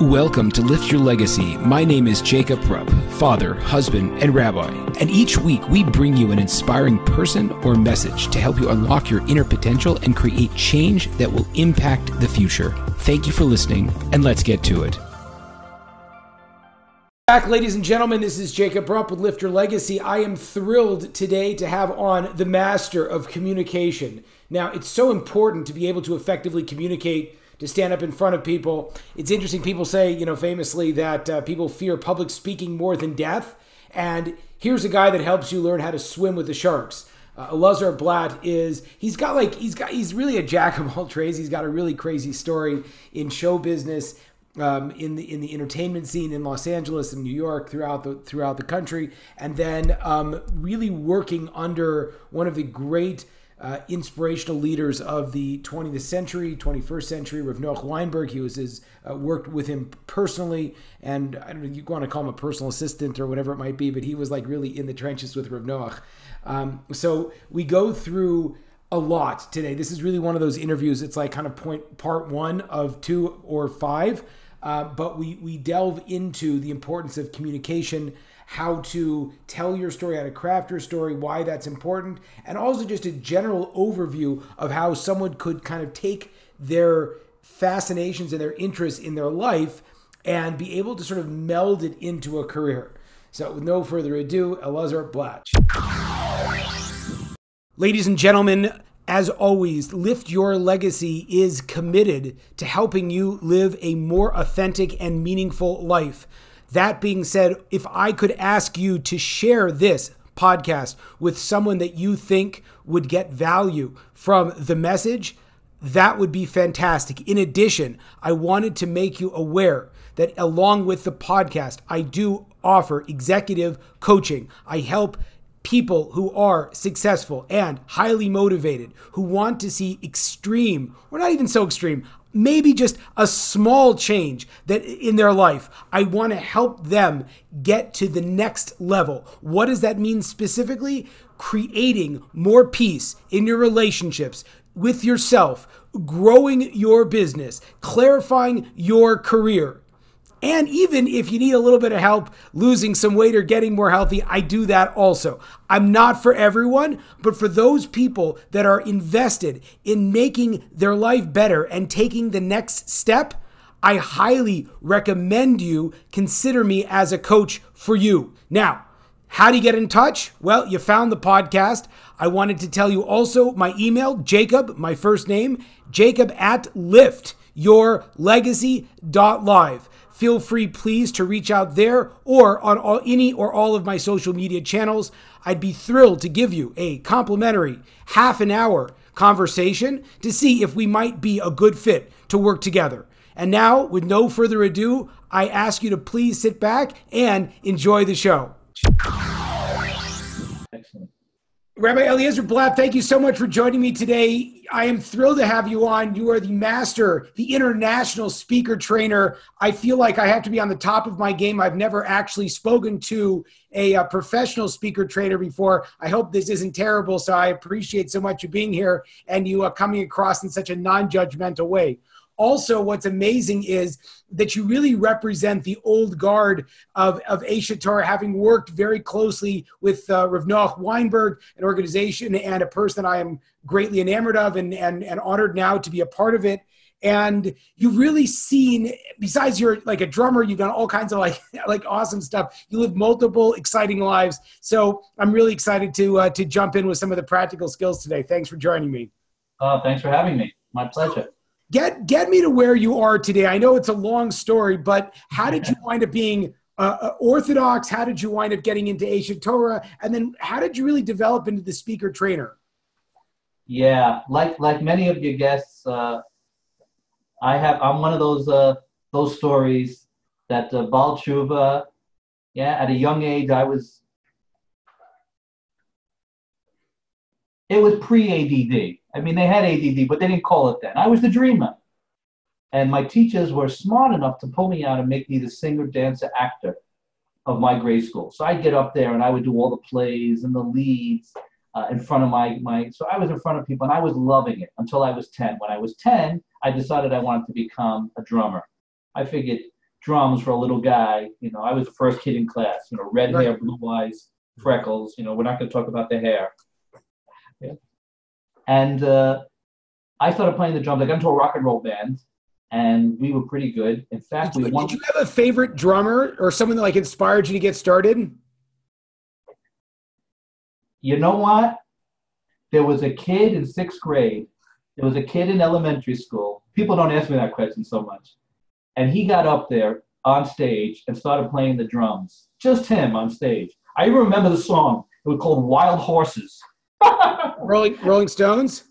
Welcome to Lift Your Legacy. My name is Jacob Rupp, father, husband, and rabbi. And each week we bring you an inspiring person or message to help you unlock your inner potential and create change that will impact the future. Thank you for listening, and let's get to it. Back, ladies and gentlemen, this is Jacob Rupp with Lift Your Legacy. I am thrilled today to have on the master of communication. Now, it's so important to be able to effectively communicate to stand up in front of people. It's interesting. People say, you know, famously that uh, people fear public speaking more than death. And here's a guy that helps you learn how to swim with the sharks. Uh, Eliezer Blatt is he's got like he's got he's really a jack of all trades. He's got a really crazy story in show business. Um, in the in the entertainment scene in Los Angeles and New York throughout the throughout the country, and then um, really working under one of the great uh, inspirational leaders of the 20th century, 21st century. Rav Noach Weinberg, he was his uh, worked with him personally, and I don't know you want to call him a personal assistant or whatever it might be, but he was like really in the trenches with Rav Noach. Um, so we go through a lot today. This is really one of those interviews. It's like kind of point part one of two or five, uh, but we we delve into the importance of communication how to tell your story, how to craft your story, why that's important, and also just a general overview of how someone could kind of take their fascinations and their interests in their life and be able to sort of meld it into a career. So, with no further ado, Eliezer Blatt. Ladies and gentlemen, as always, Lift Your Legacy is committed to helping you live a more authentic and meaningful life. That being said, if I could ask you to share this podcast with someone that you think would get value from the message, that would be fantastic. In addition, I wanted to make you aware that along with the podcast, I do offer executive coaching. I help people who are successful and highly motivated, who want to see extreme, or not even so extreme, maybe just a small change that in their life. I want to help them get to the next level. What does that mean specifically? Creating more peace in your relationships with yourself, growing your business, clarifying your career and even if you need a little bit of help losing some weight or getting more healthy, I do that also. I'm not for everyone, but for those people that are invested in making their life better and taking the next step, I highly recommend you consider me as a coach for you. Now, how do you get in touch? Well, you found the podcast. I wanted to tell you also my email, Jacob, my first name, Jacob at liftyourlegacy.live feel free, please, to reach out there or on all, any or all of my social media channels. I'd be thrilled to give you a complimentary half an hour conversation to see if we might be a good fit to work together. And now, with no further ado, I ask you to please sit back and enjoy the show. Rabbi Eliezer Blatt, thank you so much for joining me today. I am thrilled to have you on. You are the master, the international speaker trainer. I feel like I have to be on the top of my game. I've never actually spoken to a, a professional speaker trainer before. I hope this isn't terrible. So I appreciate so much you being here and you are coming across in such a non judgmental way also what's amazing is that you really represent the old guard of, of Aish HaTorah, having worked very closely with uh, Weinberg, an organization and a person I am greatly enamored of and, and, and honored now to be a part of it. And you've really seen, besides you're like a drummer, you've done all kinds of like like awesome stuff. You live multiple exciting lives. So I'm really excited to uh, to jump in with some of the practical skills today. Thanks for joining me. Uh, thanks for having me. My pleasure get get me to where you are today. I know it's a long story, but how did you wind up being uh, uh, Orthodox? How did you wind up getting into Aish HaTorah? And then how did you really develop into the speaker trainer? Yeah, like like many of your guests, uh, I have I'm one of those uh, those stories that uh, Baal Tshuva, yeah, at a young age I was. It was pre ADD I mean, they had ADD, but they didn't call it then. I was the dreamer. And my teachers were smart enough to pull me out and make me the singer, dancer, actor of my grade school. So I'd get up there and I would do all the plays and the leads uh, in front of my, my, so I was in front of people and I was loving it until I was 10. When I was 10, I decided I wanted to become a drummer. I figured drums for a little guy. You know, I was the first kid in class. You know, red Right. hair, blue eyes, freckles. You know, we're not going to talk about the hair. Yeah. And uh, I started playing the drums. I got into a rock and roll band, and we were pretty good. In fact, Did we you, won. did you have a favorite drummer or someone that like inspired you to get started? you know what? There was a kid in sixth grade. There was a kid in elementary school. People don't ask me that question so much. And he got up there on stage and started playing the drums. Just him on stage. I even remember the song. It was called Wild Horses. Rolling Rolling Stones.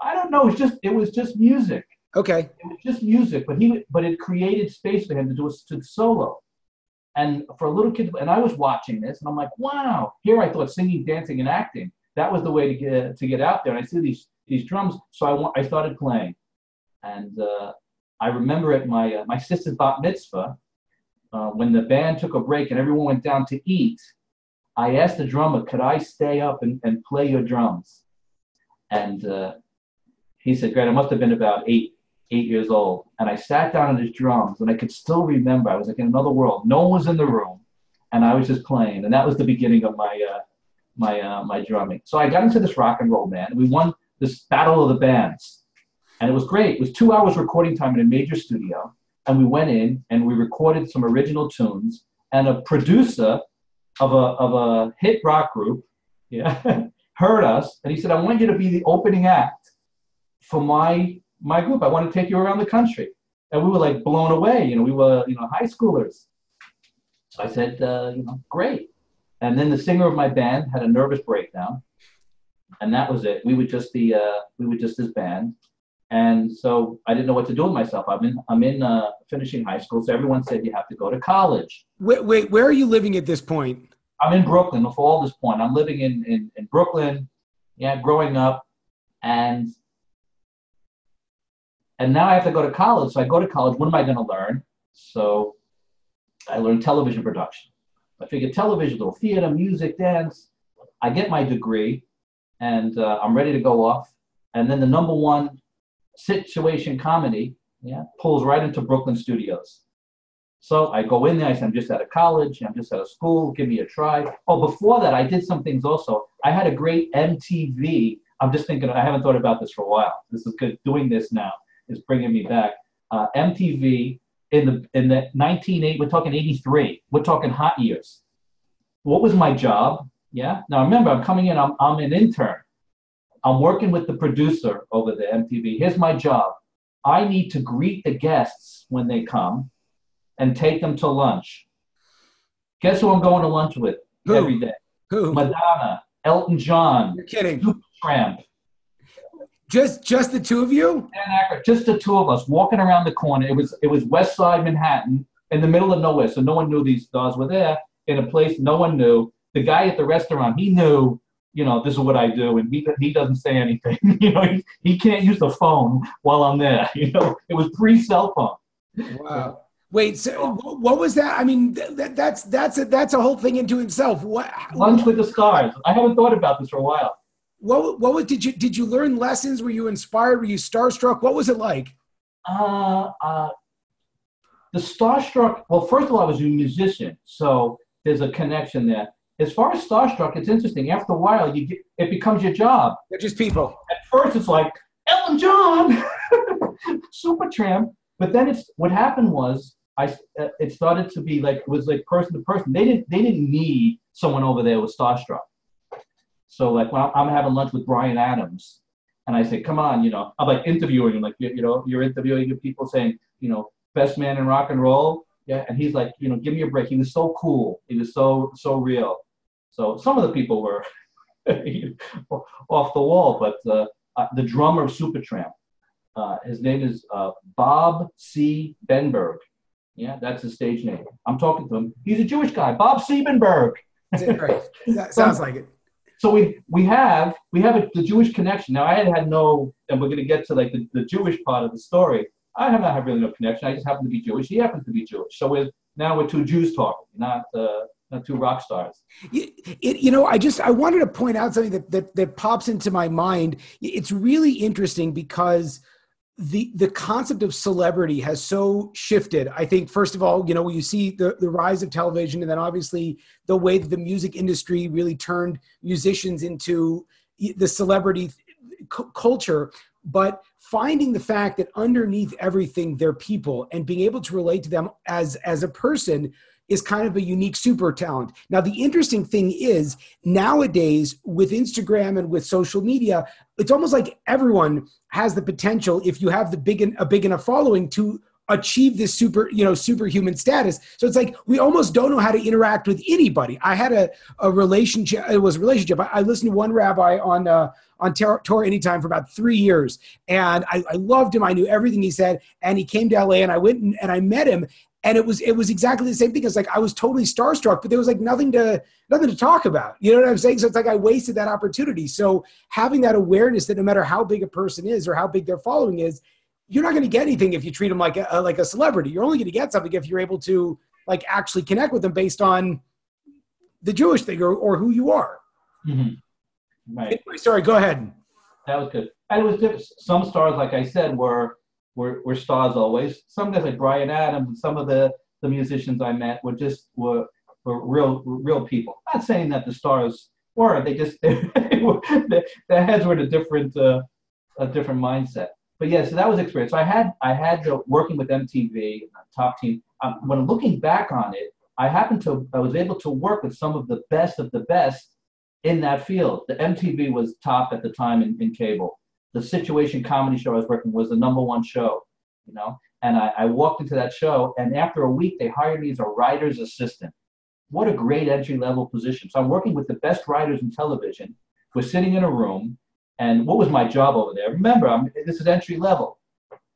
I don't know. It was just it was just music. Okay. It was just music, but he but it created space for him to do a to solo. And for a little kid, and I was watching this, and I'm like, wow. Here I thought singing, dancing, and acting that was the way to get to get out there. And I see these these drums, so I want I started playing, and uh, I remember at my uh, my sister's bat mitzvah uh, when the band took a break and everyone went down to eat. I asked the drummer, could I stay up and, and play your drums? And uh, he said, great. I must have been about eight eight years old. And I sat down on his drums and I could still remember I was like in another world. No one was in the room and I was just playing. And that was the beginning of my uh, my uh, my drumming. So I got into this rock and roll band. We won this battle of the bands. And it was great. It was two hours recording time in a major studio. And we went in and we recorded some original tunes. And a producer of a of a hit rock group, yeah, heard us and he said, I want you to be the opening act for my my group. I want to take you around the country. And we were like blown away. You know, we were, you know, high schoolers. I said, uh, you know, great. And then the singer of my band had a nervous breakdown. And that was it. We would just be, uh, we were just this band. And so I didn't know what to do with myself. I'm in, I'm in uh, finishing high school. So everyone said you have to go to college. Wait, wait, where are you living at this point? I'm in Brooklyn for all this point. I'm living in, in, in Brooklyn, yeah, growing up. And and now I have to go to college. So I go to college. What am I going to learn? So I learned television production. I figured television, little theater, music, dance. I get my degree, and uh, I'm ready to go off. And then the number one situation comedy, yeah, pulls right into Brooklyn studios. So I go in there. I say, I'm just out of college. I'm just out of school. Give me a try. Oh, before that, I did some things also. I had a great MTV. I'm just thinking. I haven't thought about this for a while. This is good. Doing this now is bringing me back. Uh, MTV in the in the 1980. We're talking 83. We're talking hot years. What was my job? Yeah. Now remember, I'm coming in. I'm I'm an intern. I'm working with the producer over the MTV. Here's my job. I need to greet the guests when they come and take them to lunch. Guess who I'm going to lunch with Who? every day? Who? Madonna, Elton John, You're kidding. Tramp, Just just the two of you? Just the two of us walking around the corner. It was it was West Side Manhattan in the middle of nowhere, so no one knew these stars were there in a place no one knew. The guy at the restaurant, he knew, you know, this is what I do, and he he doesn't say anything. you know, he, he can't use the phone while I'm there. You know, it was pre cell phone. Wow. Wait, so what was that? I mean, that, that's that's a, that's a whole thing into itself. What Lunch with the stars. I haven't thought about this for a while. what what was did you did you learn lessons? Were you inspired? Were you starstruck? What was it like? Uh, uh, the starstruck. Well, first of all, I was a musician, so there's a connection there. As far as starstruck, it's interesting. After a while, you get it becomes your job. They're just people. At first, it's like Elton John, Supertramp, but then it's what happened was I uh, it started to be like it was like person to person. They didn't they didn't need someone over there with starstruck. So like when I'm- having lunch with Bryan Adams, and I say, "Come on," you know, I'm like interviewing him, like you, you know, you're interviewing people saying, you know, best man in rock and roll, yeah, and he's like, you know, give me a break. He was so cool. He was so so real. So some of the people were off the wall, but uh, uh, the drummer of Supertramp, uh, his name is uh, Bob C. Benberg. Yeah, that's his stage name. I'm talking to him. He's a Jewish guy, Bob Siebenberg. Is it right? That sounds like it. So we we have we have a, the Jewish connection. Now I had had no, and we're going to get to like the, the Jewish part of the story. I have not had really no connection. I just happen to be Jewish. He happens to be Jewish. So we're now we're two Jews talking, not uh, not two rock stars. It, it, you know, I just I wanted to point out something that, that that pops into my mind. It's really interesting because the the concept of celebrity has so shifted. I think first of all, you know, you see the the rise of television, and then obviously the way that the music industry really turned musicians into the celebrity c- culture. But finding the fact that underneath everything, they're people, and being able to relate to them as as a person is kind of a unique super talent. Now, the interesting thing is nowadays with Instagram and with social media, it's almost like everyone has the potential, if you have the big a big enough following, to achieve this super you know superhuman status so it's like we almost don't know how to interact with anybody i had a, a relationship it was a relationship i, I listened to one rabbi on uh, on Torah Anytime for about three years. And I, I, loved him. I knew everything he said. And he came to LA and I went and, and I met him and it was it was exactly the same thing. It's like I was totally starstruck, but there was like nothing to nothing to talk about. You know what I'm saying? So it's like I wasted that opportunity. So having that awareness that no matter how big a person is or how big their following is, you're not going to get anything if you treat them like a, like a celebrity. You're only going to get something if you're able to like actually connect with them based on the Jewish thing or, or who you are. Mm-hmm. Right. Anyway, sorry, go ahead. That was good. And it was some stars, like I said, were were, were stars always. Some guys like Bryan Adams, and some of the, the musicians I met were just were, were real real people. not saying that the stars were. They just they were, their heads were in a different uh, a different mindset. But yeah, so that was experience. So I had I had uh, working with MTV top team. Um, when looking back on it, I happened to I was able to work with some of the best of the best in that field. The MTV was top at the time in, in cable the situation comedy show I was working was the number one show, you know. And I, I walked into that show, and after a week, they hired me as a writer's assistant. What a great entry level position! So I'm working with the best writers in television. We're sitting in a room, and what was my job over there? Remember, I'm, this is entry level.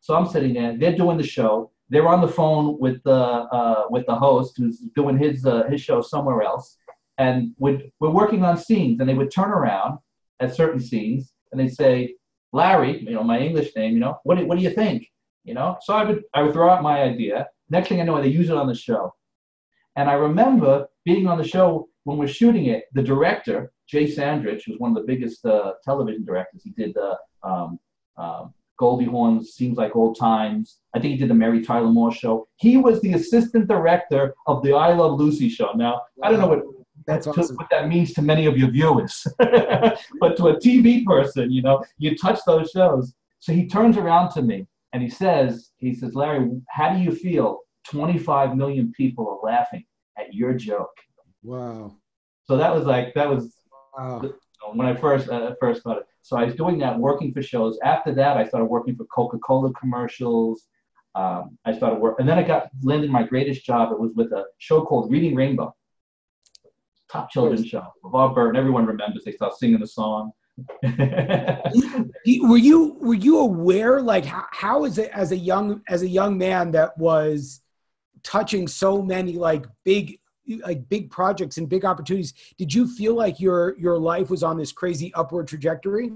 So I'm sitting there. They're doing the show. They're on the phone with the uh, with the host who's doing his uh, his show somewhere else, and we're, we're working on scenes. And they would turn around at certain scenes, and they'd say, Larry, you know, my English name, you know, what do, what do you think? You know, so I would, I would throw out my idea. Next thing I know, they use it on the show. And I remember being on the show when we're shooting it, the director, Jay Sandrich, who's one of the biggest uh, television directors, he did uh, um, uh, Goldie Hawn's Seems Like Old Times. I think he did the Mary Tyler Moore show. He was the assistant director of the I Love Lucy show. Now, I don't know what that's to, awesome. what that means to many of your viewers. but to a TV person, you know, you touch those shows. So he turns around to me and he says, he says, Larry, how do you feel? 25 million people are laughing at your joke. Wow. So that was like, that was wow. when I first, uh, first started. So I was doing that, working for shows. After that, I started working for Coca-Cola commercials. Um, I started work, and then I got landed my greatest job. It was with a show called Reading Rainbow top children's show. LeVar Burton, everyone remembers. They start singing the song. were you were you aware like how, how is it as a young as a young man that was touching so many like big like big projects and big opportunities did you feel like your your life was on this crazy upward trajectory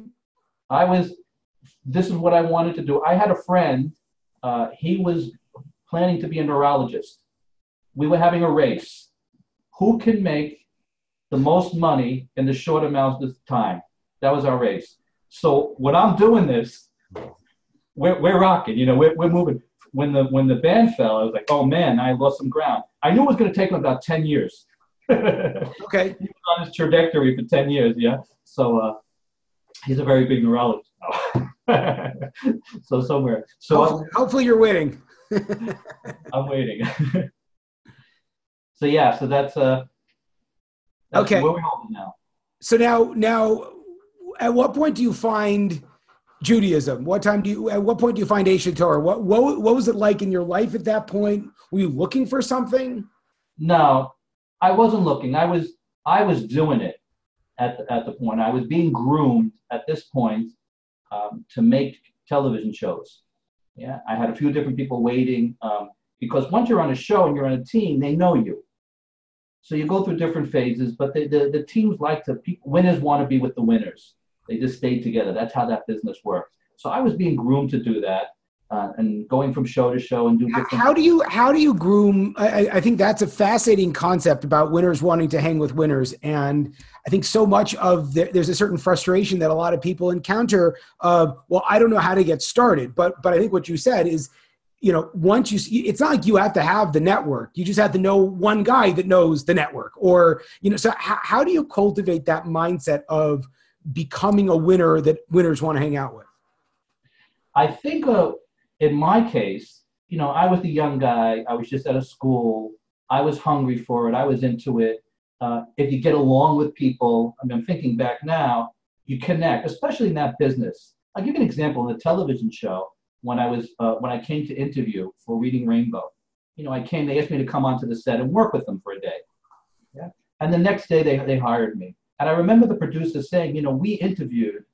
i was this is what i wanted to do i had a friend uh, he was planning to be a neurologist we were having a race who can make the most money in the short amount of time. That was our race. So when I'm doing this, we're, we're rocking, you know, we're, we're moving. When the when the band fell, I was like, oh man, I lost some ground. I knew it was going to take him about 10 years. okay. He was on his trajectory for 10 years, yeah. So uh, he's a very big neurologist so somewhere. So hopefully, hopefully you're waiting. I'm waiting. so yeah, so that's uh that's okay. Where we now? So now, now, at what point do you find Judaism? What time do you? At what point do you find Aish Torah? What, what what was it like in your life at that point? Were you looking for something? No, I wasn't looking. I was I was doing it at the, at the point. I was being groomed at this point um, to make television shows. Yeah, I had a few different people waiting um, because once you're on a show and you're on a team, they know you. So you go through different phases, but the, the, the teams like to, winners want to be with the winners. They just stay together. That's how that business works. So I was being groomed to do that. uh, and going from show to show and do different. How do you how do you groom? I, I think that's a fascinating concept about winners wanting to hang with winners, and I think so much of the, there's a certain frustration that a lot of people encounter. Of well, I don't know how to get started, but but I think what you said is you know once you see it's not like you have to have the network. You just have to know one guy that knows the network. Or you know so how, how do you cultivate that mindset of becoming a winner that winners want to hang out with? I think uh, in my case you know i was the young guy. I was just out of school. I was hungry for it. I was into it. Uh, if you get along with people i mean i'm thinking back now you connect especially in that business. I'll give you an example in a television show when I was uh, when I came to interview for Reading Rainbow. You know, I came. They asked me to come onto the set and work with them for a day. Yeah. And the next day they they hired me. And I remember the producer saying, you know, we interviewed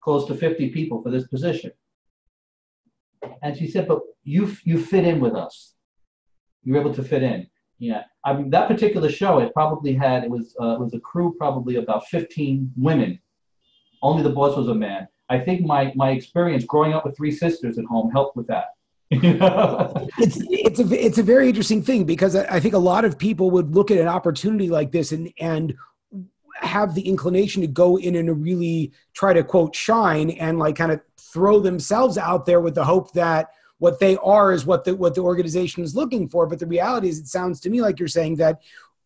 close to 50 people for this position. And she said, but you you fit in with us. You're able to fit in. Yeah. I mean, that particular show, it probably had it was uh, it was a crew probably about 15 women. Only the boss was a man I think my my experience growing up with three sisters at home helped with that. it's it's a it's a very interesting thing because I think a lot of people would look at an opportunity like this and and have the inclination to go in and really try to quote shine and like kind of throw themselves out there with the hope that what they are is what the what the organization is looking for but the reality is it sounds to me like you're saying that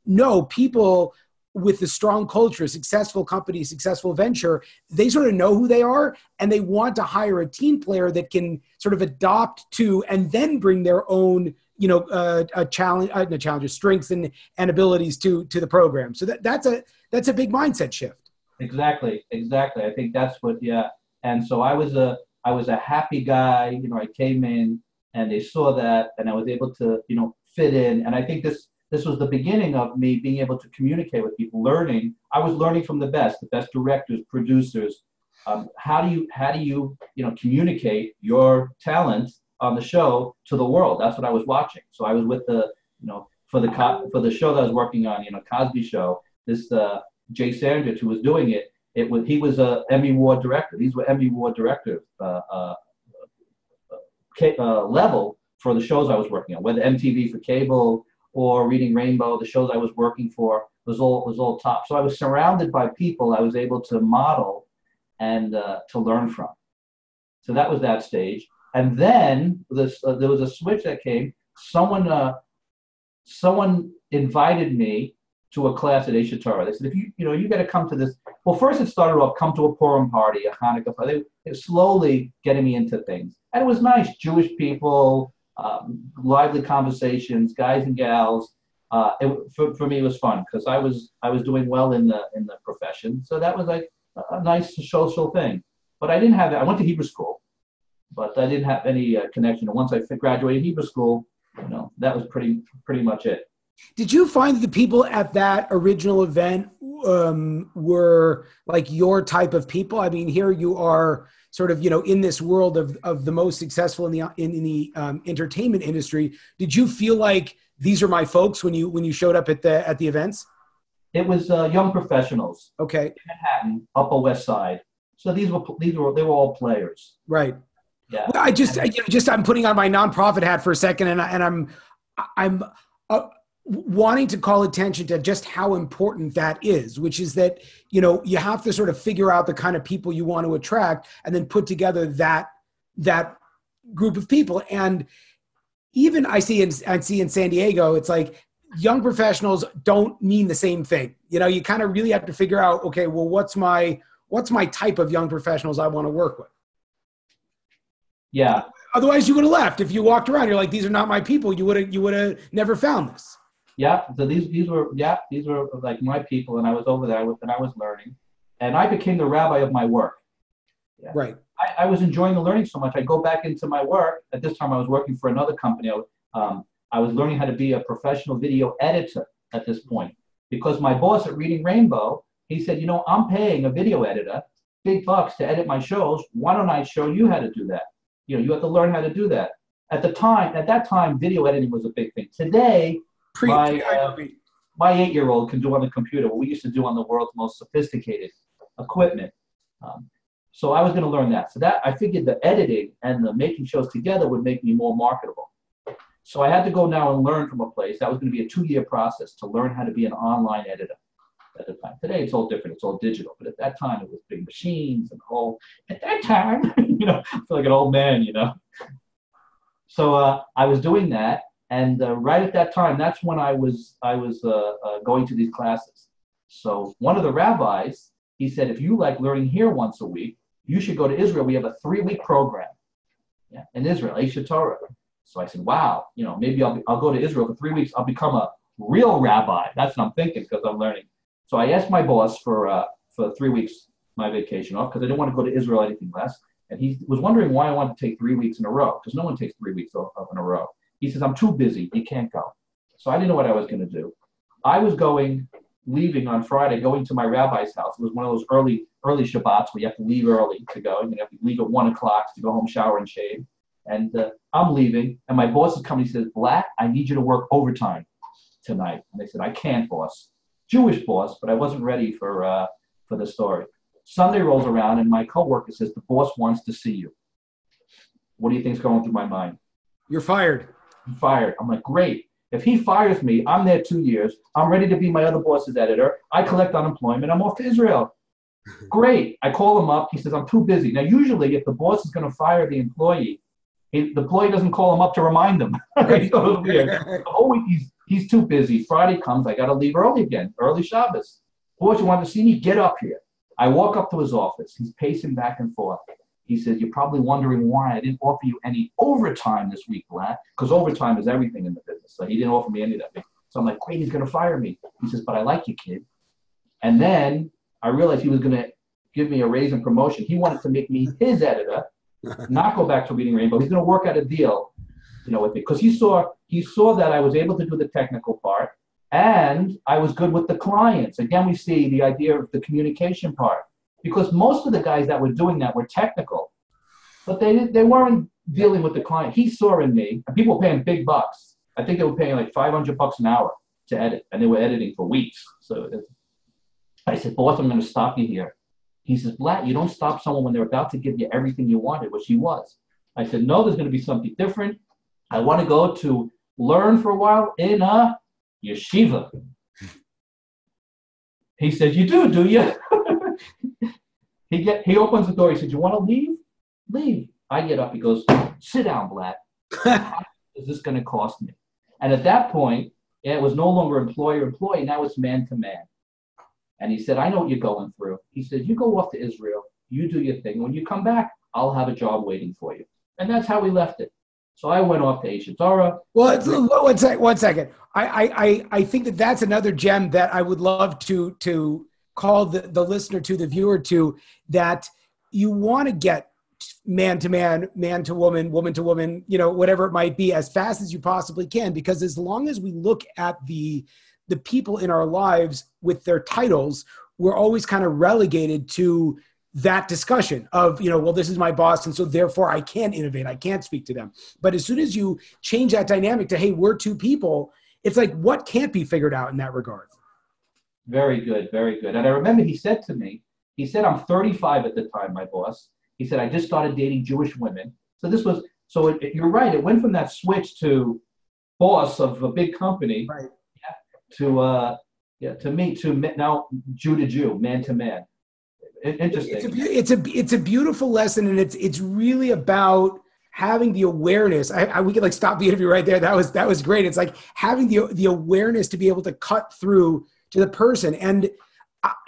no people with a strong culture, successful company, successful venture, they sort of know who they are and they want to hire a team player that can sort of adopt to and then bring their own, you know, uh, a challenge, uh, no challenges, strengths and, and abilities to to the program. So that, that's a that's a big mindset shift. Exactly, exactly. I think that's what yeah. And so I was a I was a happy guy. You know, I came in and they saw that, and I was able to you know fit in. And I think this this was the beginning of me being able to communicate with people, learning. I was learning from the best, the best directors, producers. Um, how do you how do you you know communicate your talent on the show to the world? That's what I was watching. So I was with the you know for the for the show that I was working on, you know Cosby Show. This uh, Jay Sandrich who was doing it. It was he was a Emmy Award director. These were Emmy Award director uh, uh, uh, level for the shows I was working on, whether MTV for cable, or Reading Rainbow, the shows I was working for was all was all top. So I was surrounded by people I was able to model and uh, to learn from. So that was that stage. And then this, uh, there was a switch that came. Someone uh, someone invited me to a class at Aish HaTorah. They said, if you you know you got to come to this. Well, first it started off come to a Purim party, a Hanukkah party. They slowly getting me into things, and it was nice. Jewish people, um, lively conversations, guys and gals. Uh, it, for, for me, it was fun because I was I was doing well in the in the profession, so that was like a, nice social thing. But I didn't have that. I went to Hebrew school, but I didn't have any uh, connection. And once I graduated Hebrew school, you know, that was pretty pretty much it. Did you find the people at that original event um, were like your type of people? I mean, here you are sort of you know in this world of of the most successful in the in, in the um, entertainment industry did you feel like these are my folks when you when you showed up at the at the events? It was uh, young professionals. Okay. In manhattan upper west side. So these were these were they were all players. Right. Yeah. I just I, you know, just i'm putting on my nonprofit hat for a second and, I, and i'm i'm uh, wanting to call attention to just how important that is which is that you know you have to sort of figure out the kind of people you want to attract and then put together that that group of people. And even i see in i see in san diego it's like young professionals don't mean the same thing. You know you kind of really have to figure out okay well what's my what's my type of young professionals i want to work with? Yeah. Otherwise you would have left. If you walked around you're like these are not my people. You would have you would have never found this yeah, so these these were yeah these were like my people, and I was over there with, and I was learning, and I became the rabbi of my work. Yeah. Right. I, I was enjoying the learning so much. I go back into my work. At this time, I was working for another company. I, um, I was learning how to be a professional video editor at this point because my boss at Reading Rainbow, he said, you know, I'm paying a video editor big bucks to edit my shows. Why don't I show you how to do that? You know, you have to learn how to do that. At the time, at that time, video editing was a big thing. Today, Pre- my, uh, my eight-year-old can do on the computer what we used to do on the world's most sophisticated equipment. Um, so I was going to learn that. So that I figured the editing and the making shows together would make me more marketable. So I had to go now and learn from a place. That was going to be a two-year process to learn how to be an online editor at the time. Today it's all different. It's all digital. But at that time it was big machines and all. At that time, you know, I feel like an old man, you know. So uh, I was doing that, and uh, right at that time, that's when I was I was uh, uh going to these classes. So one of the rabbis, he said, if you like learning here once a week, you should go to Israel. We have a three-week program yeah, in Israel, Aish HaTorah. So I said, wow, you know, maybe I'll, be, I'll go to Israel for three weeks. I'll become a real rabbi. That's what I'm thinking because I'm learning. So I asked my boss for, uh, for three weeks my vacation off because I didn't want to go to Israel anything less. And he was wondering why I wanted to take three weeks in a row because no one takes three weeks off in a row. He says, I'm too busy. You can't go. So I didn't know what I was going to do. I was going, leaving on Friday, going to my rabbi's house. It was one of those early, early Shabbats where you have to leave early to go. You have to leave at one o'clock to go home, shower, and shave. And uh, I'm leaving, and my boss is coming. He says, Blatt, I need you to work overtime tonight. And they said, I can't, boss. Jewish boss, but I wasn't ready for, uh, for the story. Sunday rolls around, and my coworker says, The boss wants to see you. What do you think's going through my mind? You're fired. Fired. I'm like, Great. If he fires me, I'm there two years. I'm ready to be my other boss's editor. I collect unemployment. I'm off to Israel. Great. I call him up. He says, I'm too busy. Now, usually, if the boss is going to fire the employee, he, the employee doesn't call him up to remind him. so weird. Oh, he's, he's too busy. Friday comes, I got to leave early again, early Shabbos. Boss, you want to see me? Get up here. I walk up to his office. He's pacing back and forth. He says, You're probably wondering why I didn't offer you any overtime this week, Blatt, because overtime is everything in the business. So he didn't offer me any of that. So I'm like, Great, he's going to fire me. He says, But I like you, kid. And then I realized he was going to give me a raise and promotion. He wanted to make me his editor not go back to reading Rainbow. He's going to work out a deal, you know, with me because he saw he saw that I was able to do the technical part and I was good with the clients. Again, we see the idea of the communication part because most of the guys that were doing that were technical, but they they weren't dealing with the client. He saw in me, and people were paying big bucks. I think they were paying like 500 bucks an hour to edit, and they were editing for weeks. So I said, boss, I'm going to stop you here. He says, Blatt, you don't stop someone when they're about to give you everything you wanted, which he was. I said, no, there's going to be something different. I want to go to learn for a while in a yeshiva. He says, you do, do you? He get he opens the door. He said, you want to leave? Leave. I get up. He goes, sit down, Blatt. is this going to cost me? And at that point, it was no longer employer employee. Now it's man to man. And he said, I know what you're going through. He said, You go off to Israel, you do your thing. When you come back, I'll have a job waiting for you. And that's how we left it. So I went off to Aish HaTorah. Well, one second. One second. I, I, I think that that's another gem that I would love to to call the, the listener to, the viewer to, that you want to get man to man, man to woman, woman to woman, you know, whatever it might be, as fast as you possibly can. Because as long as we look at the the people in our lives with their titles, we're always kind of relegated to that discussion of you know well this is my boss and so therefore i can't innovate i can't speak to them but as soon as you change that dynamic to hey we're two people it's like what can't be figured out in that regard very good very good and i remember he said to me he said i'm 35 at the time my boss he said i just started dating jewish women so this was so it, it, you're right it went from that switch to boss of a big company right to uh, yeah, to me, to now Jew to Jew, man to man. Interesting. It's a, it's a it's a beautiful lesson, and it's it's really about having the awareness. I, I, we could like stop the interview right there. That was that was great. It's like having the the awareness to be able to cut through to the person, and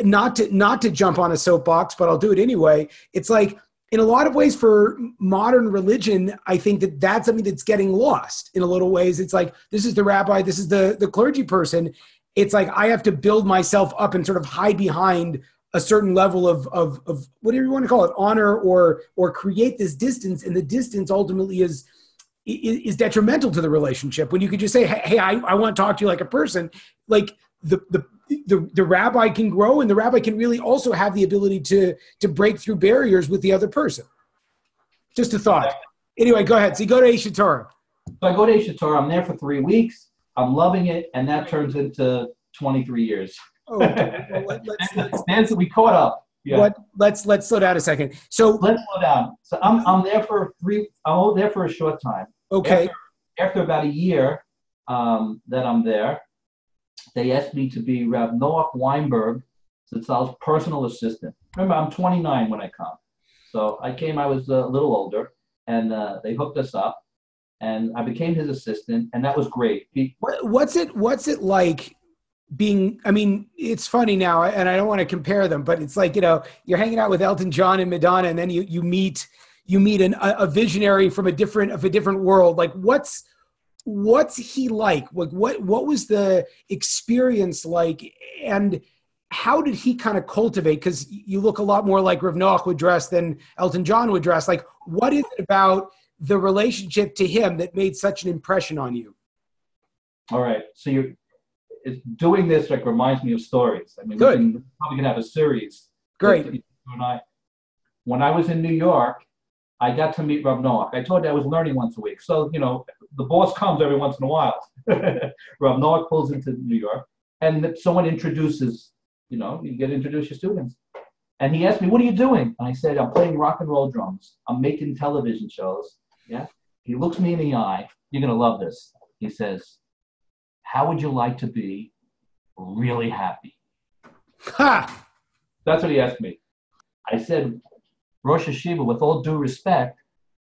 not to not to jump on a soapbox, but I'll do it anyway. It's like in a lot of ways for modern religion i think that that's something that's getting lost in a little ways. It's like this is the rabbi this is the the clergy person. It's like i have to build myself up and sort of hide behind a certain level of of, of whatever you want to call it honor or or create this distance. And the distance ultimately is is, detrimental to the relationship. When you could just say hey, hey I, I want to talk to you like a person like the the the, the rabbi can grow and the rabbi can really also have the ability to to break through barriers with the other person just a thought anyway go ahead so you go to Aish HaTorah. so i go to Aish HaTorah. i'm there for three weeks i'm loving it and that turns into 23 years oh, okay. well, let, let's, let's, we caught up Yeah. what let's let's slow down a second. So Let's slow down. So I'm, I'm there for three. I'm there for a short time. okay, After, after about a year um, that I'm there, they asked me to be Rav Noach Weinberg, Zatzal's personal assistant. Remember, I'm 29 when I come. So I came, I was a little older, and uh, they hooked us up, and I became his assistant, and that was great. He, What- what's it what's it like being i mean it's funny now and i don't want to compare them but it's like you know you're hanging out with elton john and madonna and then you you meet you meet an, a, a visionary from a different of a different world like what's what's he like? Like what what was the experience like? And how did he kind of cultivate because you look a lot more like Rav Noach would dress than elton john would dress. Like what is it about the relationship to him that made such an impression on you? All right, so you're it's, doing this like reminds me of stories. I mean, Good. we can probably gonna have a series. great. And I, when I was in New York, I got to meet Rav Noach. I told you I was learning once a week. So, you know, the boss comes every once in a while. Rav Noach pulls into New York and someone introduces, you know, you get to introduce your students. And he asked me, What are you doing? And I said, I'm playing rock and roll drums. I'm making television shows. Yeah. He looks me in the eye. You're going to love this. He says, How would you like to be really happy? ha That's what he asked me. I said, Rosh HaYeshiva, with all due respect,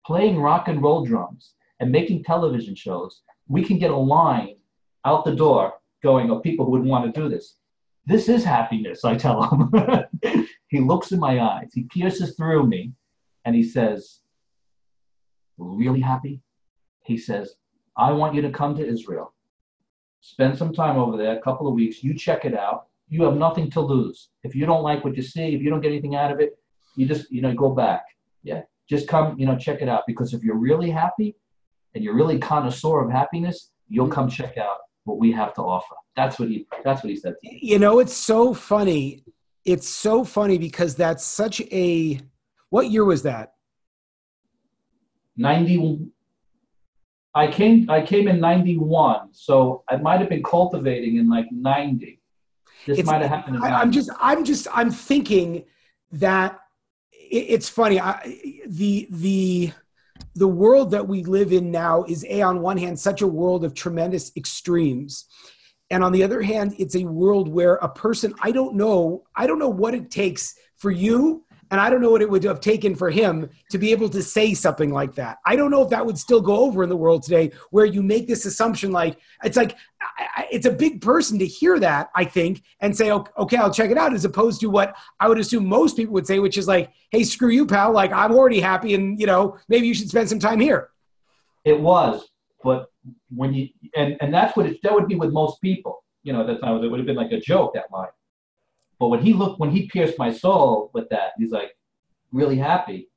playing rock and roll drums and making television shows, we can get a line out the door going of people who would want to do this. This is happiness, I tell him. he looks in my eyes, he pierces through me, and he says, Really happy? He says, I want you to come to Israel. Spend some time over there, a couple of weeks. You check it out. You have nothing to lose. If you don't like what you see, if you don't get anything out of it, you just, you know, go back. Yeah. Just come, you know, check it out. Because if you're really happy and you're really connoisseur of happiness, you'll come check out what we have to offer. That's what he that's what he said to you know it's so funny it's so funny because that's such a what year was that 90 I came I came in 91, so I might have been cultivating in like 90. This might have happened in I, 90. i'm just i'm just i'm thinking that it's funny I, the the the world that we live in now is a on one hand such a world of tremendous extremes and on the other hand it's a world where a person i don't know i don't know what it takes for you and i don't know what it would have taken for him to be able to say something like that i don't know if that would still go over in the world today where you make this assumption like it's like it's a big person to hear that i think and say "Ok- okay i'll check it out as opposed to what i would assume most people would say which is like hey screw you pal like i'm already happy and you know maybe you should spend some time here It was, but when you and and that's what it, that would be with most people. You know, that's not it would have been like a joke that line. But when he looked, when he pierced my soul with that, he's like really happy.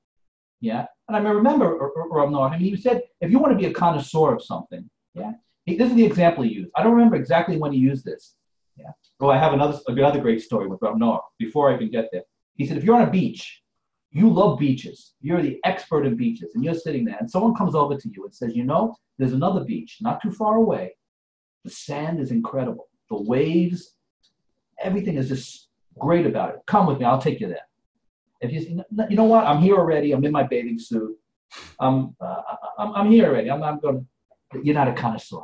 Yeah, and I remember Noach. I mean, he said, if you want to be a connoisseur of something, yeah, he, this is the example he used. I don't remember exactly when he used this. Yeah. Oh, I have another another great story with Noach. Before I can get there, he said, if you're on a beach you love beaches. You're the expert in beaches, and you're sitting there, and someone comes over to you and says, You know, there's another beach not too far away. The sand is incredible. The waves, everything is just great about it. Come with me, I'll take you there. If you say, you know what, I'm here already. I'm in my bathing suit. Um, uh, I'm, I'm here already. I'm, I'm going. You're not a connoisseur.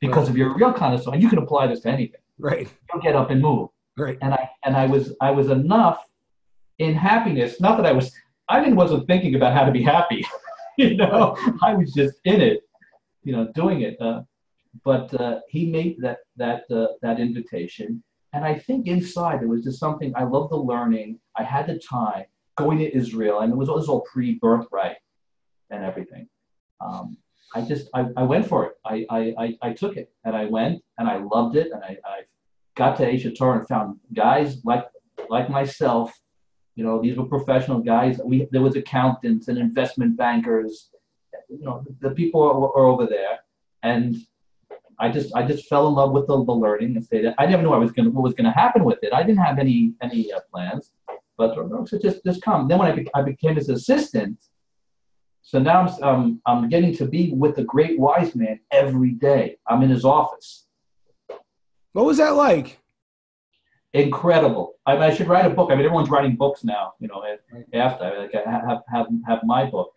Because if you're a real connoisseur, and you can apply this to anything, right you'll get up and move right and I and I was I was enough in happiness. Not that I was I didn't wasn't thinking about how to be happy, you know. I was just in it, you know, doing it. Uh, but uh, he made that that uh, that invitation, and I think inside there was just something. I love the learning. I had the time going to Israel, and it was, it was all pre-birthright and everything. Um, I just I, I went for it. I, I, I, I took it and I went and I loved it and I, I got to Asia Tour and found guys like like myself. You know, these were professional guys. We there was accountants and investment bankers. You know, the people are, are over there, and I just I just fell in love with the, the learning and stayed. I never knew I was gonna what was gonna happen with it. I didn't have any any uh, plans, but so just just come. Then when I, be, I became his assistant, so now I'm, um, I'm getting to be with the great wise man every day. I'm in his office. what was that like incredible. I, mean, I should write a book. I mean, everyone's writing books now. You know, after like I have have have my book.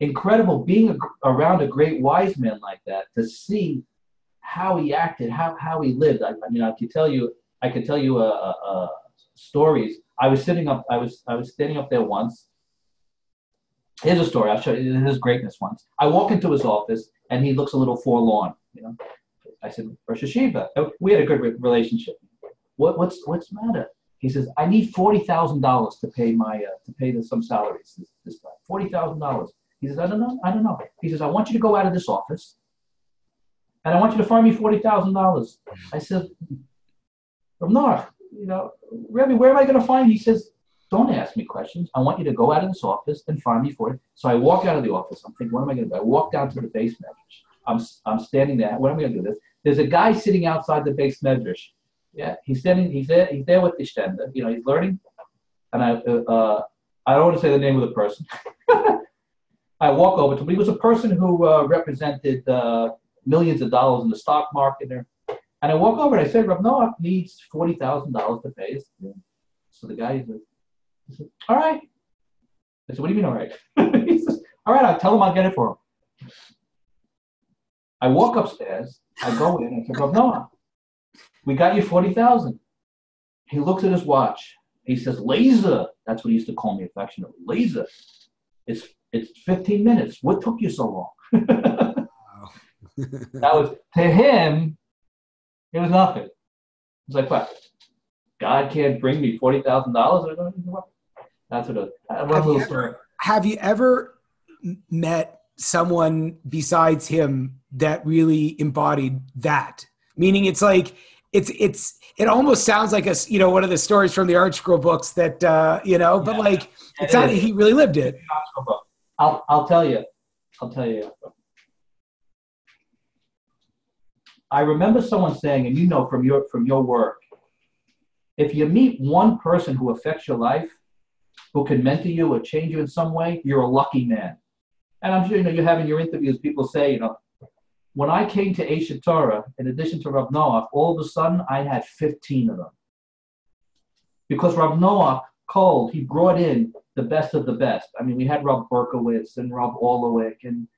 Incredible being a, around a great wise man like that to see how he acted, how how he lived. I, I mean, I could tell you, I could tell you a, a, a stories. I was sitting up. I was I was standing up there once. Here's a story. I'll show you his greatness once. I walk into his office and he looks a little forlorn. You know, I said, Rosh HaYeshiva. We had a good relationship. What, what's what's the matter? He says, I need forty thousand dollars to pay my uh, to pay the, some salaries this, this time. Forty thousand dollars. He says, I don't know, I don't know. He says, I want you to go out of this office, and I want you to find me forty thousand dollars. I said, no, you know, Rebbe, where am I going to find? He says, don't ask me questions. I want you to go out of this office and find me forty. So I walk out of the office. I'm thinking, what am I going to do? I walk down to the beis medrash. I'm I'm standing there. What am I going to do? This. There's a guy sitting outside the beis medrash yeah, he's standing. He's there. He's there with the stender. You know, he's learning. And I, uh, uh, I don't want to say the name of the person. I walk over to him. He was a person who uh, represented uh, millions of dollars in the stock market. There. And I walk over and I said, Rav Noach needs forty thousand dollars to pay. So the guy says, "All right." I said, "What do you mean, all right?" he says, "All right, I'll tell him I'll get it for him." I walk upstairs. I go in. and I said, Rav Noach, we got you 40,000. He looks at his watch. He says, Lazer. That's what he used to call me affectionately. Lazer. It's, it's 15 minutes. What took you so long? that was, to him, it was nothing. It was like, what? God can't bring me $40,000? That's what it was. Have you, ever, have you ever met someone besides him that really embodied that? Meaning it's like, it's it's it almost sounds like a you know one of the stories from the ArtScroll books that uh, you know, but yeah, like it's not he really lived it. I'll I'll tell you, I'll tell you. I remember someone saying, and you know from your from your work, if you meet one person who affects your life, who can mentor you or change you in some way, you're a lucky man. And I'm sure you know you have in your interviews people say, you know, when I came to Aish Torah, in addition to Rav Noach, all of a sudden I had 15 of them. Because Rav Noach called, he brought in the best of the best. I mean, we had Rav Berkowitz and Rav Orlofsky and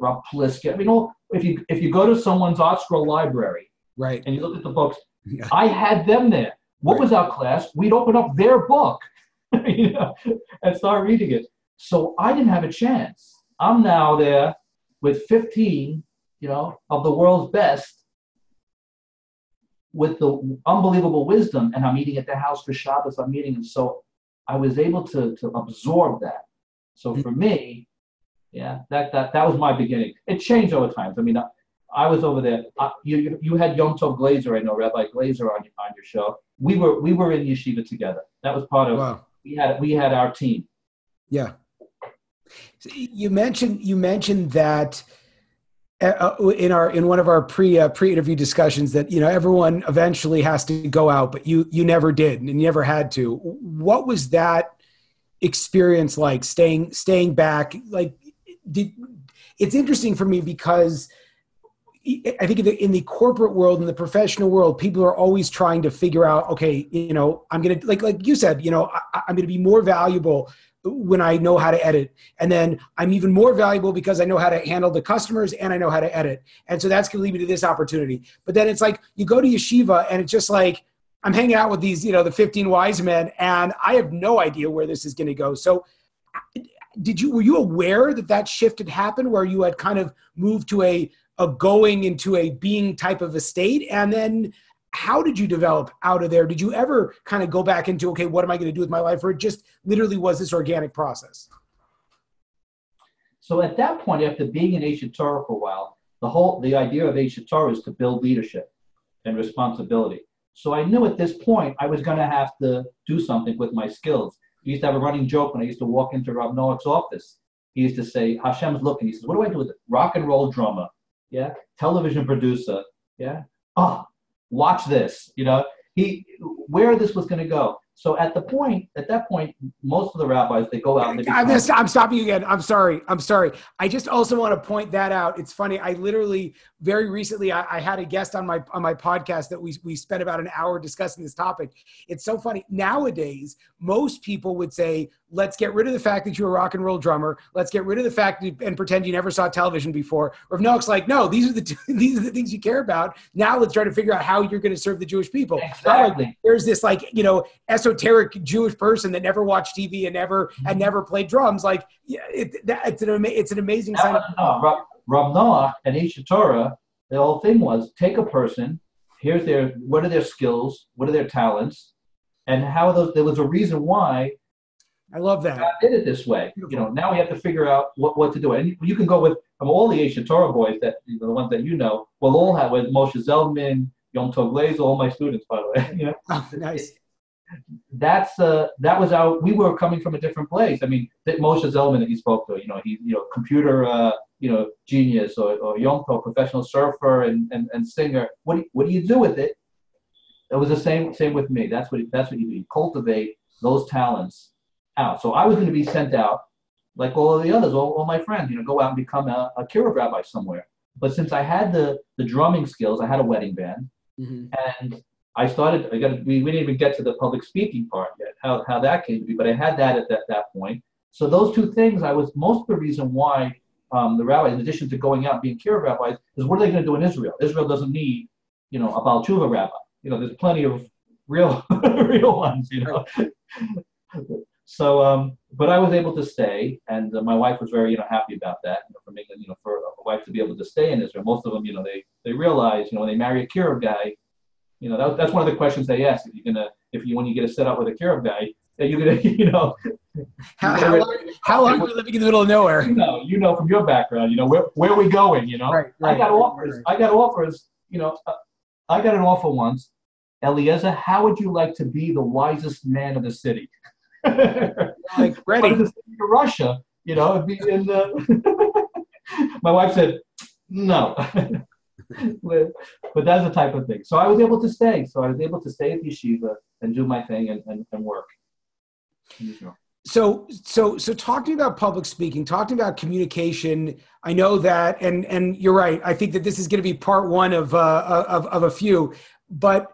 Rav Pliskin. I mean, all, if you if you go to someone's ArtScroll library, right, and you look at the books, yeah. I had them there. What right. was our class? We'd open up their book, you know, and start reading it. So I didn't have a chance. I'm now there with 15 you know, of the world's best with the unbelievable wisdom. And I'm eating at their house for Shabbos, I'm meeting and So I was able to, to absorb that. So mm. for me, yeah, that, that, that was my beginning. It changed over time. I mean, I, I was over there. I, you, you had Yom Tov Glaser, I know, Rabbi Glaser on, on your show. We were, we were in yeshiva together. That was part of, wow. we had, we had our team. Yeah. You mentioned, you mentioned that, uh, uh, in our in one of our pre uh, pre interview discussions that you know everyone eventually has to go out, but you you never did and you never had to. What was that experience like? Staying staying back, like did it's interesting for me because I think in the, in the, corporate world, in the professional world, people are always trying to figure out, okay, you know, I'm gonna like like you said, you know, I, I'm gonna be more valuable when I know how to edit. And then I'm even more valuable because I know how to handle the customers and I know how to edit. And so that's going to lead me to this opportunity. But then it's like you go to yeshiva and it's just like I'm hanging out with these, you know, the 15 wise men and I have no idea where this is going to go. So did you were you aware that that shift had happened where you had kind of moved to a a going into a being type of a state and then how did you develop out of there? Did you ever kind of go back into, okay, what am I going to do with my life? Or it just literally was this organic process? So at that point, after being in Aish Torah for a while, the whole the idea of Aish Torah is to build leadership and responsibility. So I knew at this point I was going to have to do something with my skills. We used to have a running joke when I used to walk into Rav Noach's office. He used to say, Hashem's looking. He says, What do I do with it? Rock and roll drummer. Yeah. Television producer. Yeah. Oh, watch this. You know, he where this was going to go. So at the point, at that point, most of the rabbis they go out. And they I'm, become- I'm stopping you again. I'm sorry. I'm sorry. I just also want to point that out. It's funny. I literally very recently I, I had a guest on my on my podcast that we we spent about an hour discussing this topic. It's so funny. Nowadays, most people would say, "Let's get rid of the fact that you're a rock and roll drummer. Let's get rid of the fact that, and pretend you never saw television before." Or if no, like, "No, these are the these are the things you care about. Now let's try to figure out how you're going to serve the Jewish people." Not like exactly. there's this like you know esoteric Jewish person that never watched TV and never and mm-hmm. never played drums. Like yeah, it, that, it's an ama- it's an amazing sign. No, no, Rob, Rav Noach and Aish HaTorah, the whole thing was take a person, here's their, what are their skills, what are their talents, and how those, there was a reason why I love that. God did it this way. You know, now we have to figure out what, what to do. And you can go with um, all the Aish HaTorah boys that, you know, the ones that you know, will all have with Moshe Zeldman, Yom Tov Glaser, all my students, by the way. You know, Oh, nice. that's uh that was our we were coming from a different place. I mean, that Moshe Zeldman that he spoke to, you know, he you know computer uh you know genius or, or Yom Tov professional surfer and, and, and singer. What do you, what do you do with it? It was the same same with me. That's what that's what you do. You cultivate those talents out. So I was going to be sent out like all of the others, all, all my friends. You know, go out and become a, a kiruv rabbi somewhere. But since I had the the drumming skills, I had a wedding band Mhm. and I started. I got. We, we didn't even get to the public speaking part yet. How how that came to be, but I had that at that, that point. So those two things, I was most of the reason why um, the rabbi, in addition to going out and being kiruv rabbis, is what are they going to do in Israel? Israel doesn't need, you know, a Baal Tshuva rabbi. You know, there's plenty of real real ones. You know. So, um, but I was able to stay, and uh, my wife was very, you know, happy about that. You know, for me, you know, for a wife to be able to stay in Israel. Most of them, you know, they they realize, you know, when they marry a Kiruv guy, you know, that, that's one of the questions they ask. If you're gonna, if you when you get a set up with a Kiruv guy, that you're gonna, you know, How, how, long, how long are we living in the middle of nowhere? you know, you know from your background, you know, where where are we going? You know, Right, I got right, offers. right. I got offers. You know, uh, I got an offer once. Eliezer, how would you like to be the wisest man of the city? Like ready. to Russia? You know, it'd be in the. My wife said, no. but, but that's the type of thing. So I was able to stay. So I was able to stay at yeshiva and do my thing and, and, and work. in Israel. So, so, so, talking about public speaking, talking about communication. I know that, and and you're right. I think that this is going to be part one of uh, of of a few. But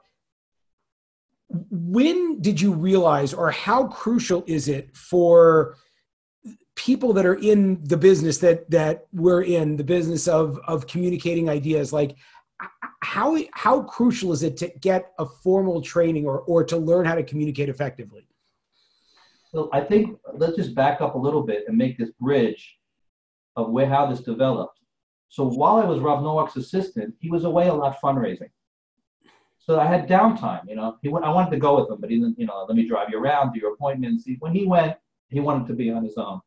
when did you realize, or how crucial is it for people that are in the business that that we're in, the business of of communicating ideas? Like, how how crucial is it to get a formal training or or to learn how to communicate effectively? So I think let's just back up a little bit and make this bridge of where how this developed. So while I was Rav Noach's assistant, he was away a lot fundraising. So I had downtime, you know. He went, I wanted to go with him, but he didn't, you know, let me drive you around, do your appointments. He, when he went, he wanted to be on his own.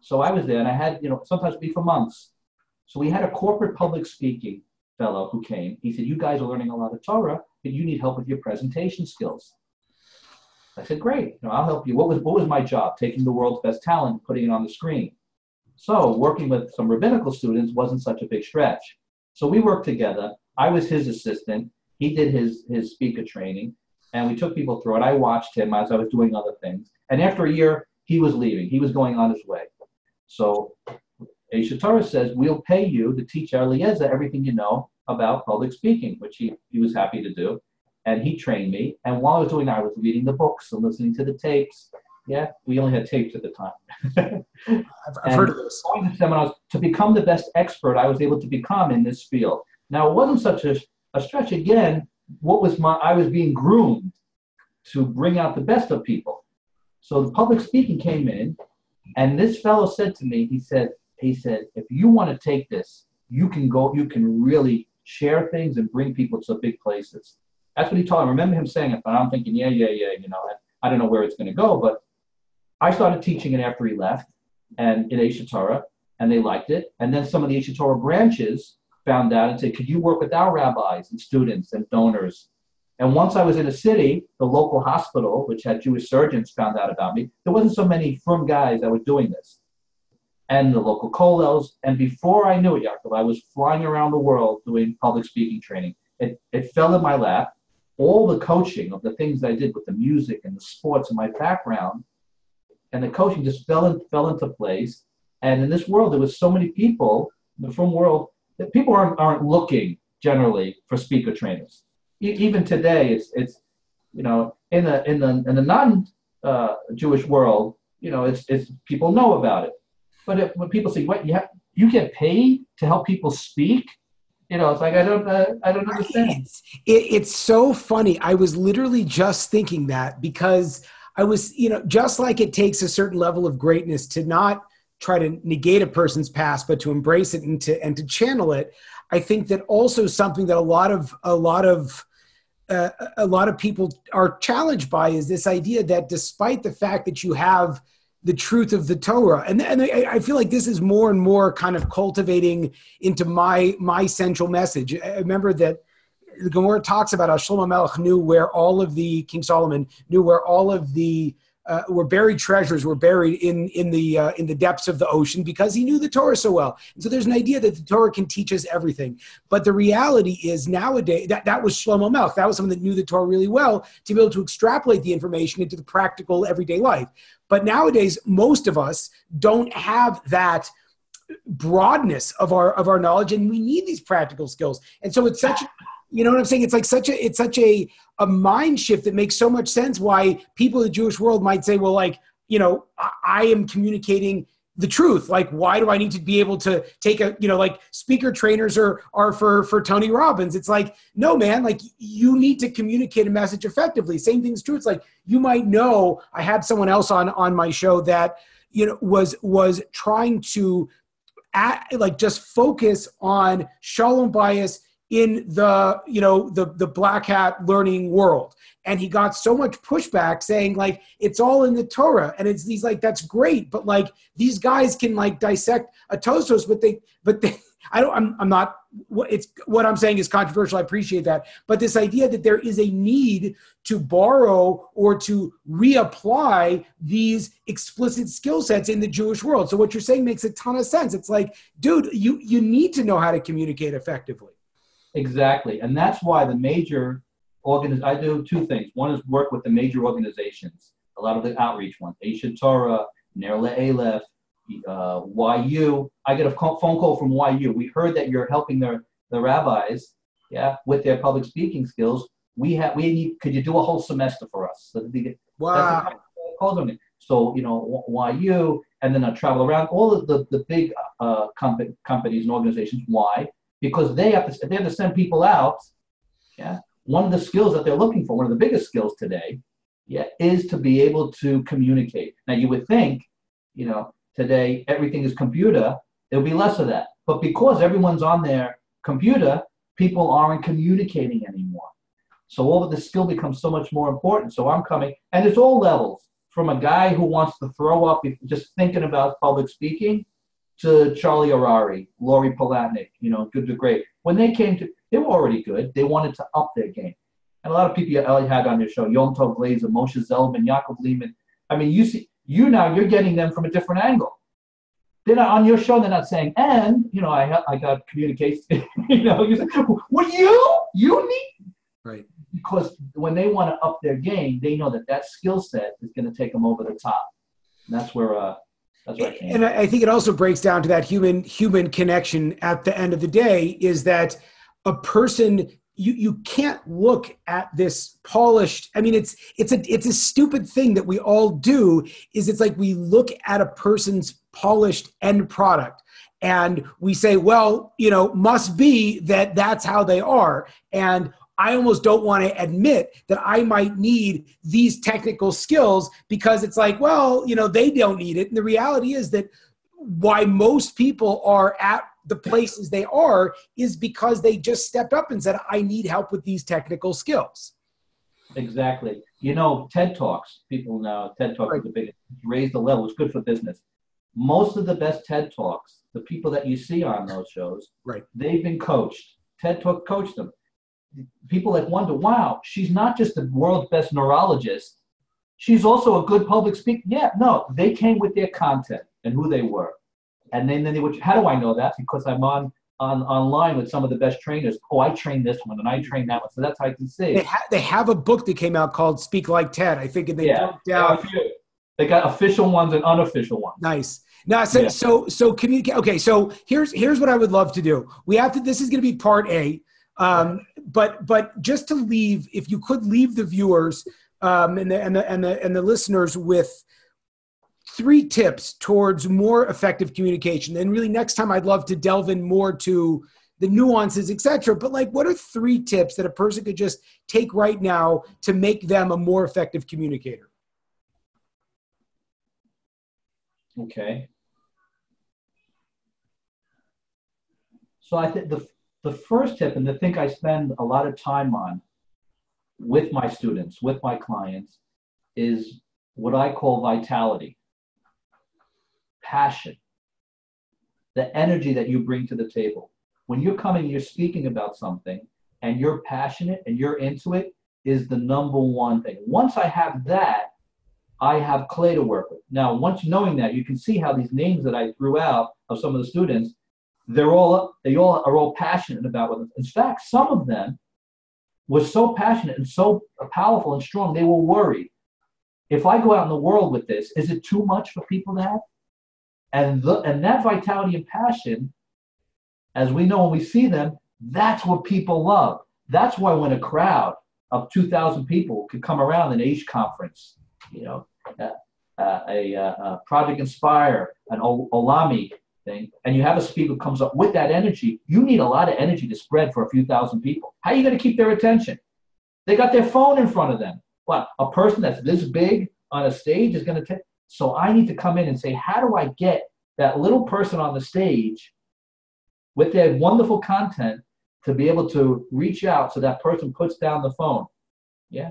So I was there, and I had, you know, sometimes be for months. So we had a corporate public speaking fellow who came. He said, "You guys are learning a lot of Torah, but you need help with your presentation skills." I said, "Great, you know, I'll help you." What was what was my job? Taking the world's best talent, putting it on the screen. So working with some rabbinical students wasn't such a big stretch. So we worked together. I was his assistant. He did his his speaker training, and we took people through it. I watched him as I was doing other things. And after a year, he was leaving. He was going on his way. So Aish HaTorah says, we'll pay you to teach our Eliezer everything you know about public speaking, which he, he was happy to do. And he trained me. And while I was doing that, I was reading the books and listening to the tapes. Yeah, we only had tapes at the time. I've, I've heard of this. to seminars to become the best expert I was able to become in this field. Now, it wasn't such a, a stretch. Again, what was my, I was being groomed to bring out the best of people. So the public speaking came in, and this fellow said to me, he said, he said, if you want to take this, you can go, you can really share things and bring people to big places. That's what he told me. I remember him saying it, but I'm thinking, yeah, yeah, yeah, you know, I, I don't know where it's going to go. But I started teaching it after he left and in Torah, and they liked it. And then some of the Torah branches found out and said, could you work with our rabbis and students and donors? And once I was in a city, the local hospital, which had Jewish surgeons, found out about me. There wasn't so many frum guys that were doing this. And the local kollels. And before I knew it, Yaakov, I was flying around the world doing public speaking training. It, it fell in my lap. all the coaching of the things that I did with the music and the sports and my background, and the coaching just fell in, fell into place. And in this world, there was so many people in the film world that people aren't, aren't looking generally for speaker trainers. E- even today, it's it's you know in the in the in the non uh, Jewish world, you know, it's it's people know about it. But if, when people say, "What you have, you get paid to help people speak," you know, it's like I don't uh, I don't understand. It's, it, it's so funny. I was literally just thinking that because I was, you know, just like it takes a certain level of greatness to not try to negate a person's past, but to embrace it and to and to channel it. I think that also something that a lot of a lot of uh, a lot of people are challenged by is this idea that despite the fact that you have the truth of the Torah, and, and I, I feel like this is more and more kind of cultivating into my my central message. I remember that the Gemara talks about how Shlomo Melech knew where all of the King Solomon knew where all of the uh, were buried treasures were buried in in the uh, in the depths of the ocean because he knew the Torah so well. And so there's an idea that the Torah can teach us everything. But the reality is nowadays that that was Shlomo Melech. That was someone that knew the Torah really well to be able to extrapolate the information into the practical everyday life. But nowadays, most of us don't have that broadness of our of our knowledge, and we need these practical skills. And so it's such you know what I'm saying? It's like such a it's such a a mind shift that makes so much sense. Why people in the Jewish world might say, well, like you know, I, I am communicating the truth like why do i need to be able to take a you know like speaker trainers are are for for tony robbins it's like no man like you need to communicate a message effectively same thing's true it's like you might know i had someone else on on my show that you know was was trying to at, like just focus on shalom bayis in the you know the the black hat learning world. And he got so much pushback saying like it's all in the torah. And it's these like that's great but like these guys can like dissect a Tosfos but they but they i don't i'm, I'm not it's what i'm saying is controversial. I appreciate that. But this idea that there is a need to borrow or to reapply these explicit skill sets in the jewish world. So what you're saying makes a ton of sense. It's like dude you you need to know how to communicate effectively Exactly. And that's why the major organiz- I do two things. One is work with the major organizations, a lot of the outreach ones, Aish Torah, Ner Le'elef, uh, YU. I get a phone call from YU. We heard that you're helping the, the rabbis, yeah, with their public speaking skills. We have, we need, could you do a whole semester for us? So get, wow. Calls on it. So, you know, YU, and then I travel around all of the, the big uh, com- companies and organizations. Why? Because they have to they have to send people out. Yeah, one of the skills that they're looking for, one of the biggest skills today, yeah, is to be able to communicate. Now you would think, you know, today everything is computer, there'll be less of that. But because everyone's on their computer, people aren't communicating anymore. So all of the skill becomes so much more important. So I'm coming, and it's all levels from a guy who wants to throw up just thinking about public speaking to Charlie Harary, Lori Palatnik, you know, good to great. When they came to, they were already good. They wanted to up their game. And a lot of people you had on your show, Yom Tov Glaser, Moshe Zeldman, Yaakov Lehman. I mean, you see, you now, you're getting them from a different angle. They're not on your show, they're not saying, and, you know, I, I got communication, you know, you say, what you? You need? Right. Because when they want to up their game, they know that that skill set is going to take them over the top. And that's where, uh, right. And I think it also breaks down to that human human connection at the end of the day is that a person you you can't look at this polished i mean it's it's a it's a stupid thing that we all do is it's like we look at a person's polished end product and we say well you know must be that that's how they are and I almost don't want to admit that I might need these technical skills because it's like, well, you know, they don't need it. And the reality is that why most people are at the places they are is because they just stepped up and said, I need help with these technical skills. Exactly. You know, TED Talks, people know TED Talks right. is the biggest, raise the level, it's good for business. Most of the best TED Talks, the people that you see on those shows, right, they've been coached. TED Talk coached them people like wonder, wow, she's not just the world's best neurologist. She's also a good public speaker. Yeah, no, they came with their content and who they were. And then, then they would, how do I know that? Because I'm on on online with some of the best trainers. Oh, I trained this one and I trained that one. So that's how I can see. They, ha- they have a book that came out called Speak Like Ted. I think and they yeah. broke down. Yeah, they got official ones and unofficial ones. Nice. Now, so Yeah. so so communicate. Okay, so here's here's what I would love to do. We have to. This is going to be part A. Um, but but just to leave, if you could leave the viewers um, and the and the and the and the listeners with three tips towards more effective communication. And really, next time, I'd love to delve in more to the nuances, etc. But like, what are three tips that a person could just take right now to make them a more effective communicator? Okay. So I think the the first tip, and the thing I spend a lot of time on with my students, with my clients, is what I call vitality, passion, the energy that you bring to the table. When you're coming, you're speaking about something, and you're passionate and you're into it, is the number one thing. Once I have that, I have clay to work with. Now, once knowing that, you can see how these names that I threw out of some of the students, they're all they all are all passionate about what. In fact, some of them were so passionate and so powerful and strong, they were worried. If I go out in the world with this, is it too much for people to have? And the, and that vitality and passion, as we know when we see them, that's what people love. That's why when a crowd of 2,000 people could come around an Aish conference, you know, uh, uh, a, uh, Project Inspire, an Olami thing, and you have a speaker who comes up with that energy, you need a lot of energy to spread for a few thousand people. How are you going to keep their attention? They got their phone in front of them. What? A person that's this big on a stage is going to take. So I need to come in and say, how do I get that little person on the stage with their wonderful content to be able to reach out so that person puts down the phone? Yeah,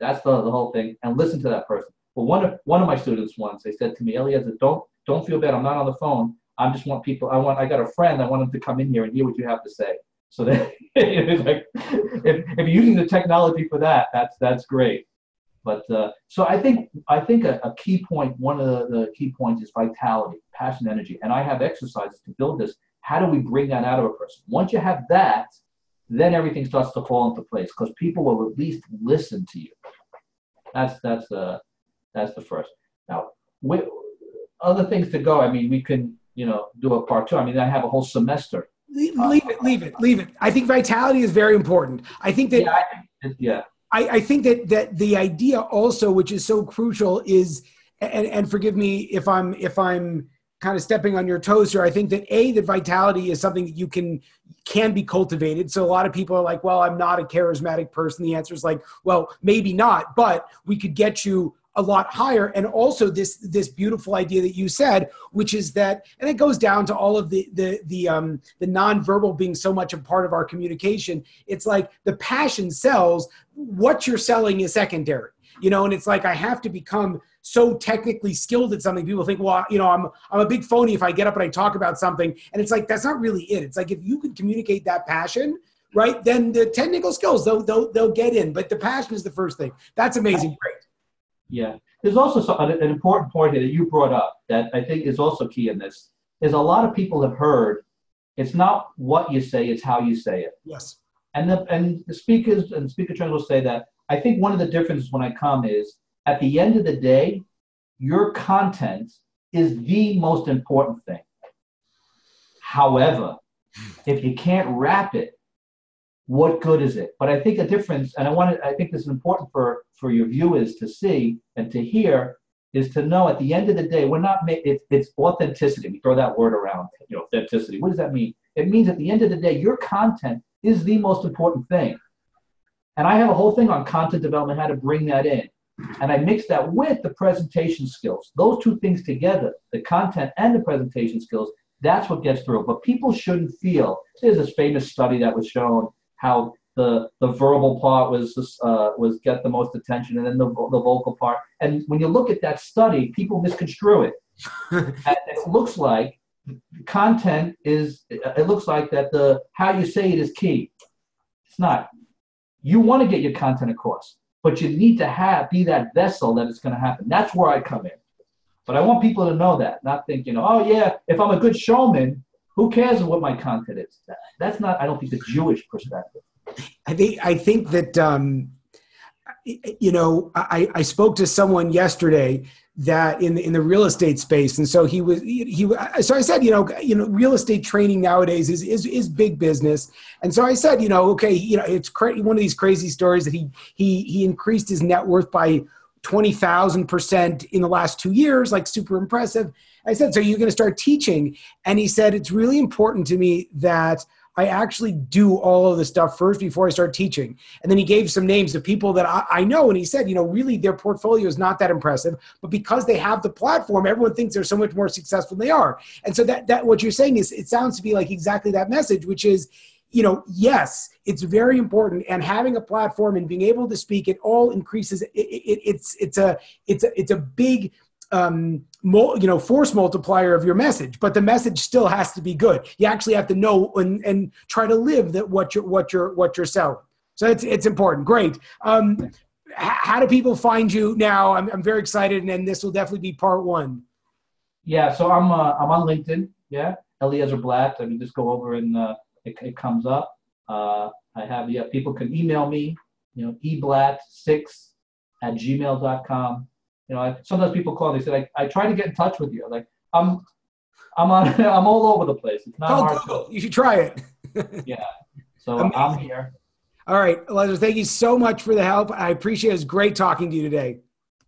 that's the, the whole thing. And listen to that person. Well, one of one of my students once they said to me, Eliezer, don't don't feel bad. I'm not on the phone. I just want people. I want. I got a friend. I want them to come in here and hear what you have to say. So that it's like, if, if you're using the technology for that, that's that's great. But uh, so I think I think a, a key point, one of the, the key points is vitality, passion, energy, and I have exercises to build this. How do we bring that out of a person? Once you have that, then everything starts to fall into place because people will at least listen to you. That's that's the that's the first. Now, with other things to go. I mean, we can you know do a part two. I mean, I have a whole semester. Leave, leave it, leave it, leave it. I think vitality is very important. I think that Yeah, I, yeah. I, I think that that the idea also, which is so crucial, is and, and forgive me if I'm if I'm kind of stepping on your toes here. I think that a that vitality is something that you can can be cultivated. So a lot of people are like, well, I'm not a charismatic person. The answer is like, well, maybe not, but we could get you a lot higher. And also this this beautiful idea that you said which is that and it goes down to all of the the the um the nonverbal being so much a part of our communication. It's like the passion sells what you're selling is secondary you know and it's like i have to become so technically skilled at something. People think well you know i'm i'm a big phony if i get up and i talk about something. And it's like that's not really it. It's like if you could communicate that passion right then the technical skills they'll they'll, they'll get in. But the passion is the first thing. That's amazing. Great Yeah. There's also some, an, an important point here that you brought up that I think is also key in this is a lot of people have heard it's not what you say, it's how you say it. yes And the, and the speakers and speaker trainers will say that. I think one of the differences when I come is at the end of the day, your content is the most important thing. However, if you can't wrap it, what good is it? But I think a difference, and I want to, I think this is important for for your viewers to see and to hear, is to know at the end of the day, we're not. ma- It's it's authenticity. We throw that word around. You know, authenticity. What does that mean? It means at the end of the day, your content is the most important thing. And I have a whole thing on content development, how to bring that in. And I mix that with the presentation skills. Those two things together, the content and the presentation skills, that's what gets through. But people shouldn't feel. There's this famous study that was shown how the the verbal part was uh, was get the most attention, and then the the vocal part. And when you look at that study, people misconstrue it. and it looks like content is. It looks like that the how you say it is key. It's not. You want to get your content across, but you need to have be that vessel that it's going to happen. That's where I come in. But I want people to know that, not think, you know, oh yeah, if I'm a good showman, who cares what my content is? That's not, I don't think, the Jewish perspective. I think I think that um, you know I, I spoke to someone yesterday that in the, in the real estate space and so he was he, he so I said you know you know real estate training nowadays is is, is big business and so I said you know okay you know it's cra- one of these crazy stories that he he he increased his net worth by 20,000% in the last 2 years like super impressive I said so you're going to start teaching and he said it's really important to me that I actually do all of the stuff first before I start teaching. And then he gave some names of people that I, I, know. And he said, you know, really their portfolio is not that impressive, but because they have the platform, everyone thinks they're so much more successful than they are. And so that, that what you're saying is, it sounds to be like exactly that message, which is, you know, yes, it's very important, and having a platform and being able to speak, it all increases. It, it, it's it's a it's a it's a big um, you know force multiplier of your message but the message still has to be good. You actually have to know and, and try to live that what you're what you're what you're selling. So it's it's important. Great. Um, how do people find you now? I'm, I'm very excited and, and this will definitely be part one. Yeah so i'm uh, i'm on linkedin. Yeah eliezer blatt. I mean just go over and uh, it, it comes up. Uh, i have yeah people can email me you know eblatt6 at gmail.com you know, I, sometimes people call. They say, like, I try to get in touch with you. Like, I'm, I'm on, I'm all over the place. It's not hard. Google. To, you should try it. yeah. So Amazing. I'm here. All right, Eliezer, thank you so much for the help. I appreciate it. It's great talking to you today.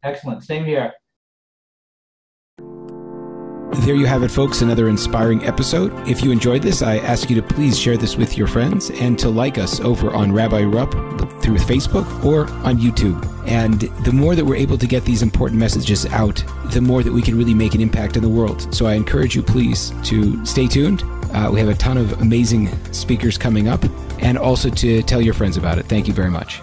Excellent. Same here. There you have it, folks. Another inspiring episode. If you enjoyed this, I ask you to please share this with your friends and to like us over on Rabbi Rupp through Facebook or on YouTube. And the more that we're able to get these important messages out, the more that we can really make an impact in the world. So I encourage you, please, to stay tuned. Uh, we have a ton of amazing speakers coming up and also to tell your friends about it. Thank you very much.